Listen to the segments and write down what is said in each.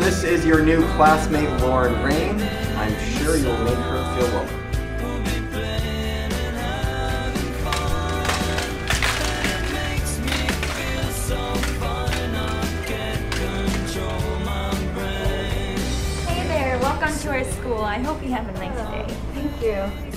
everyone, this is your new classmate Lauren Rain. I'm sure you'll make her feel welcome. Hey there, welcome to our school. I hope you have a nice oh, day. Thank you.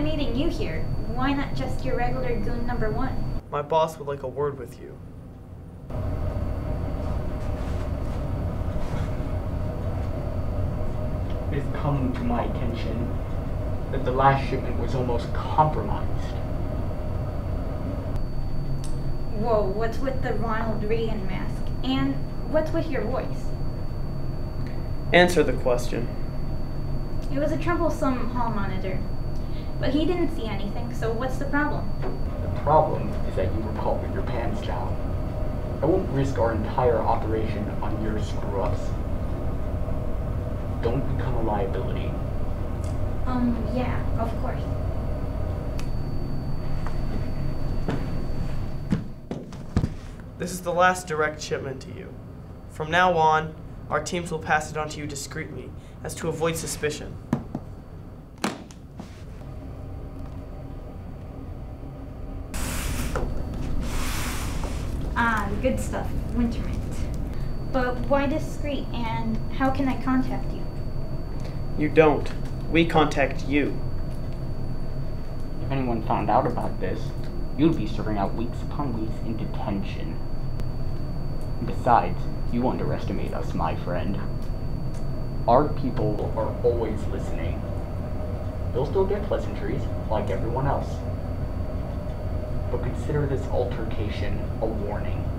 Why am meeting you here? Why not just your regular goon number one? My boss would like a word with you. It's come to my attention that the last shipment was almost compromised. Whoa, what's with the Ronald Reagan mask? And what's with your voice? Answer the question. It was a troublesome hall monitor. But he didn't see anything, so what's the problem? The problem is that you were caught with your pants down. I won't risk our entire operation on your screw ups. Don't become a liability. Um, yeah, of course. This is the last direct shipment to you. From now on, our teams will pass it on to you discreetly, as to avoid suspicion. Good stuff. Winter mint. But why discreet, and how can I contact you? You don't. We contact you. If anyone found out about this, you'd be serving out weeks upon weeks in detention. Besides, you underestimate us, my friend. Our people are always listening. They'll still get pleasantries, like everyone else. But consider this altercation a warning.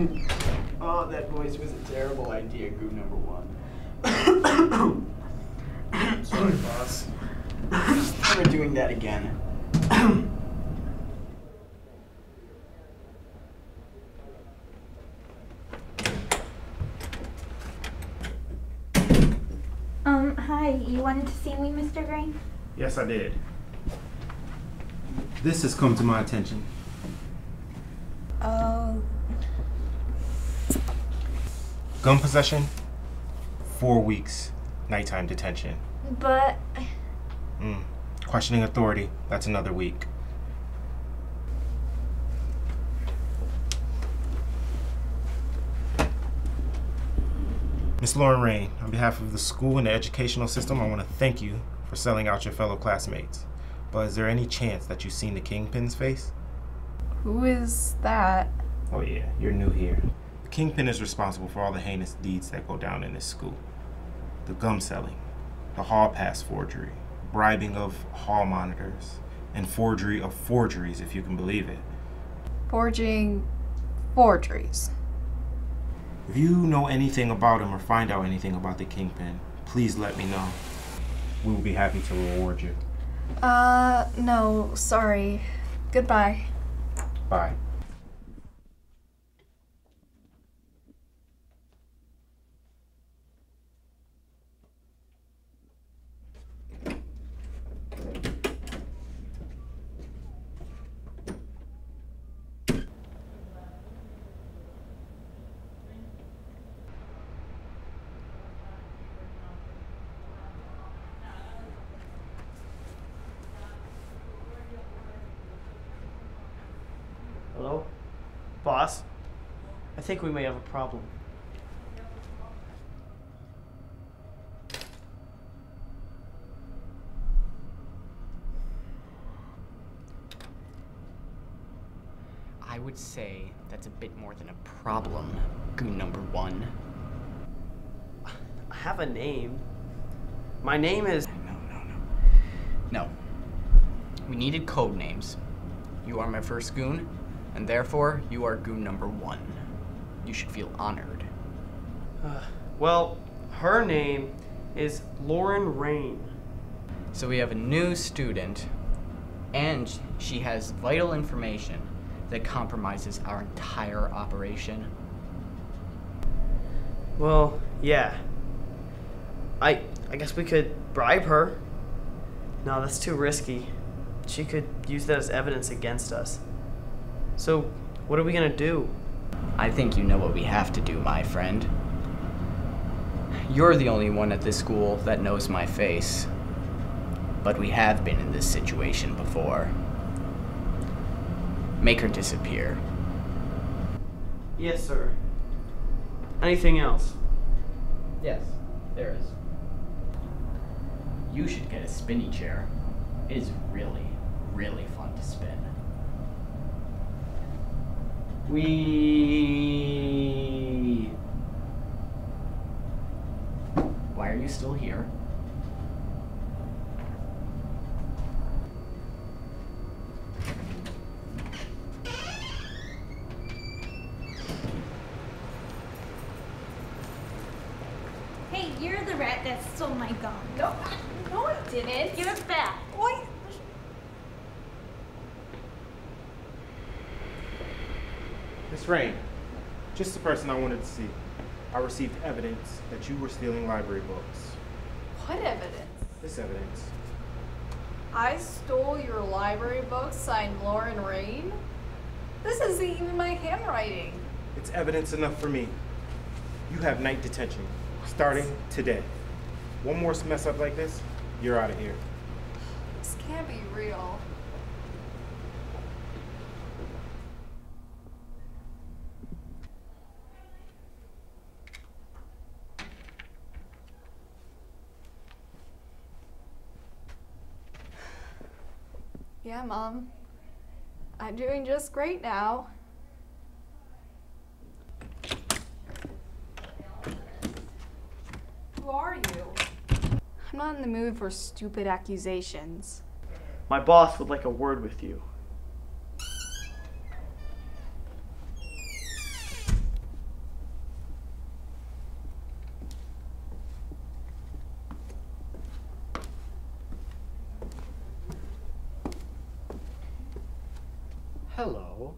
Oh, that voice was a terrible idea, Goo number one. Sorry, boss. Never doing that again. Um, hi, you wanted to see me, Mr. Green? Yes, I did. This has come to my attention. Oh, Gun possession, four weeks, nighttime detention. but Mm. Questioning authority, that's another week. Miss Lauren Rain, on behalf of the school and the educational system, I want to thank you for selling out your fellow classmates. But is there any chance that you've seen the Kingpin's face? who is that? Oh yeah, you're new here. Kingpin is responsible for all the heinous deeds that go down in this school. The gum selling, the hall pass forgery, bribing of hall monitors, and forgery of forgeries, if you can believe it. Forging forgeries. If you know anything about him or find out anything about the Kingpin, please let me know. We will be happy to reward you. Uh, no, sorry. Goodbye. Bye. Boss? I think we may have a problem. I would say that's a bit more than a problem, goon number one. I have a name. My name is. No, no, no. No. We needed code names. You are my first goon, and therefore you are goon number one. You should feel honored. Uh, well, her name is Lauren Rain. So we have a new student, and she has vital information that compromises our entire operation. Well, yeah. I I guess we could bribe her. No, that's too risky. She could use that as evidence against us. So, what are we gonna do? I think you know what we have to do, my friend. You're the only one at this school that knows my face. But we have been in this situation before. Make her disappear. Yes, sir. Anything else? Yes, there is. You should get a spinny chair. It is really, really fun to spin. We. Why are you still here? Hey, you're the rat that stole my gum. No, no, I didn't. Give it back. Why? Miss Rain, just the person I wanted to see. I received evidence that you were stealing library books. What evidence? This evidence. I stole your library book signed Lauren Rain? This isn't even my handwriting. It's evidence enough for me. You have night detention, starting today. One more mess up like this, you're out of here. This can't be real. Yeah, Mom. I'm doing just great now. Who are you? I'm not in the mood for stupid accusations. My boss would like a word with you. Hello.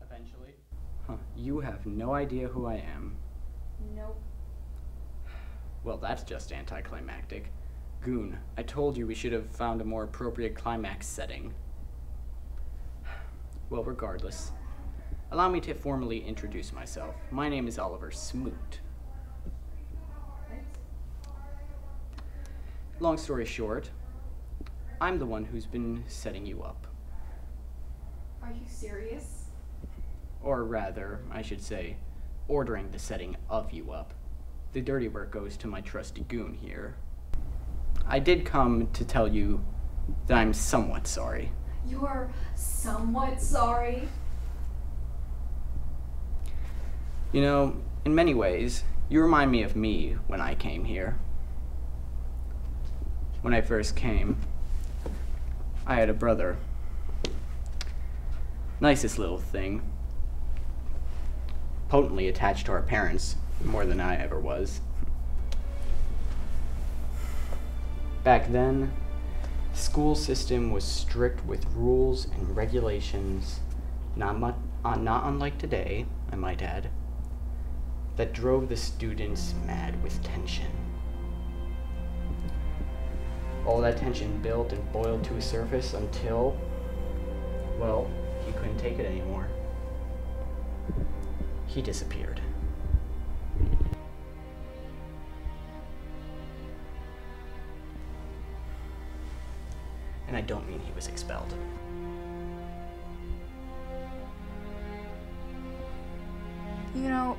Eventually. Huh. You have no idea who I am. Nope. Well, that's just anticlimactic. Goon, I told you we should have found a more appropriate climax setting. Well, regardless, allow me to formally introduce myself. My name is Oliver Smoot. Long story short, I'm the one who's been setting you up. Are you serious? Or rather, I should say, ordering the setting of you up. The dirty work goes to my trusty goon here. I did come to tell you that I'm somewhat sorry. You are somewhat sorry. You know, in many ways, you remind me of me when I came here. When I first came, I had a brother. Nicest little thing. Potently attached to our parents, more than I ever was. Back then, the school system was strict with rules and regulations, not, mu- uh, not unlike today, I might add, that drove the students mad with tension. All that tension built and boiled to a surface until, well, he couldn't take it anymore. He disappeared. And I don't mean he was expelled. You know,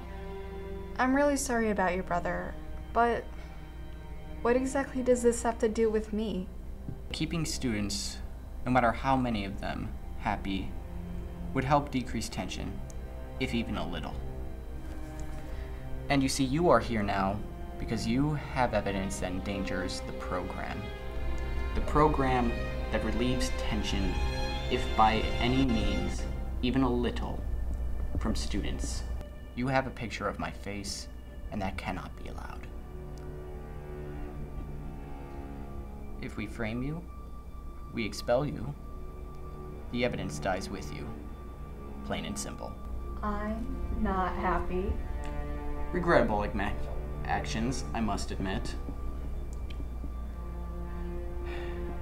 I'm really sorry about your brother, but what exactly does this have to do with me? Keeping students, no matter how many of them, happy would help decrease tension, if even a little. And you see, you are here now because you have evidence that endangers the program. The program that relieves tension, if by any means, even a little, from students. You have a picture of my face, and that cannot be allowed. If we frame you, we expel you, the evidence dies with you. Plain and simple. I'm not happy. Regrettable actions, I must admit.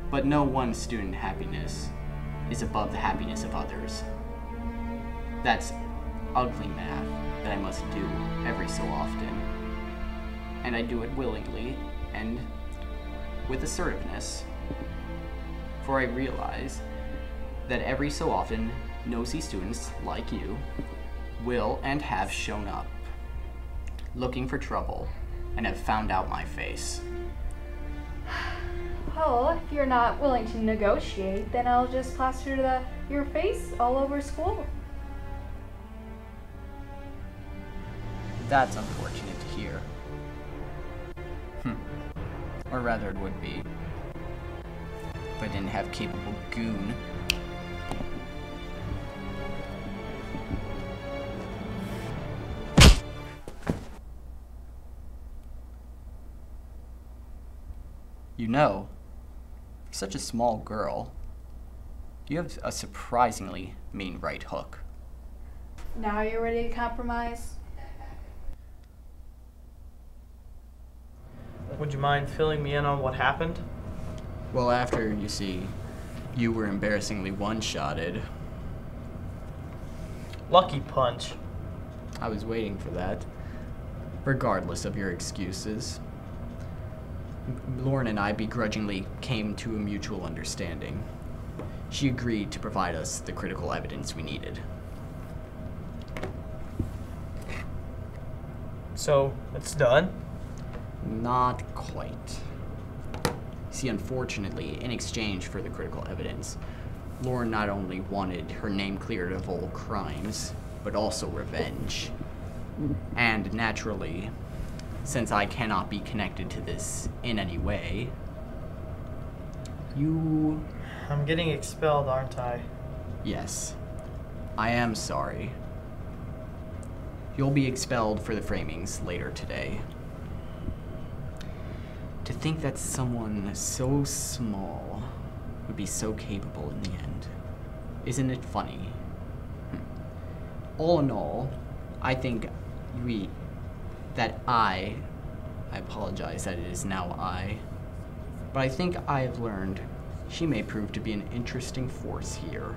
But no one student happiness is above the happiness of others. That's ugly math that I must do every so often. And I do it willingly and with assertiveness. For I realize that every so often, nosy students like you will and have shown up, looking for trouble, and have found out my face. Well, if you're not willing to negotiate, then I'll just plaster the, your face all over school. That's unfortunate to hear. Hmm. Or rather, it would be. If I didn't have capable goon. You know, for such a small girl, you have a surprisingly mean right hook. Now you're ready to compromise? Would you mind filling me in on what happened? Well, after, you see, you were embarrassingly one shotted, Lucky punch. I was waiting for that. Regardless of your excuses, M- Lauren and I begrudgingly came to a mutual understanding. She agreed to provide us the critical evidence we needed. So it's done. Not quite. See, unfortunately, in exchange for the critical evidence, Lauren not only wanted her name cleared of all crimes, but also revenge. And naturally, since I cannot be connected to this in any way, you. I'm getting expelled, aren't I? Yes, I am sorry. You'll be expelled for the framings later today. To think that someone so small would be so capable in the end. Isn't it funny? Hmm. All in all, I think we that I I apologize that it is now I. But I think I have learned she may prove to be an interesting force here.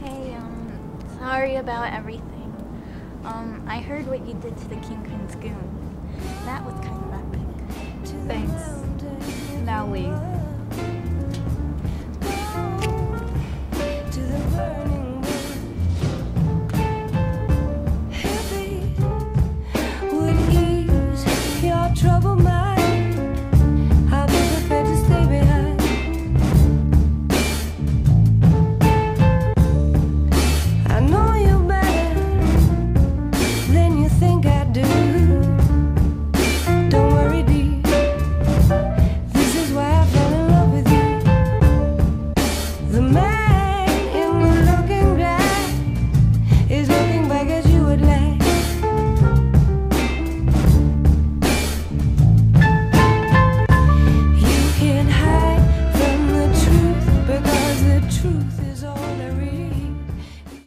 Hey, um, sorry about everything. Um, I heard what you did to the Kingpin's goon. That was kind of epic. Thanks. Now leave.